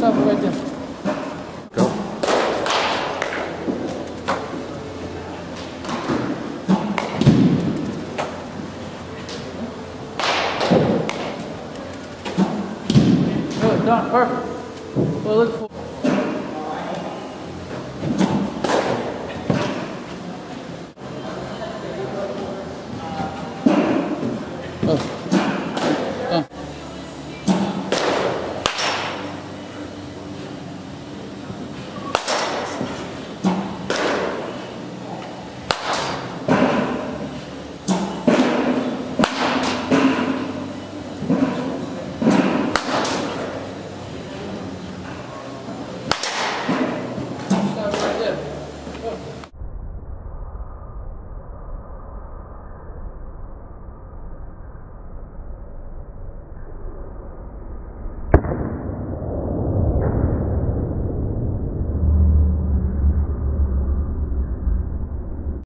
Stop it right Good, done, perfect. Well, look for.